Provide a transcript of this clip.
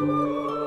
Música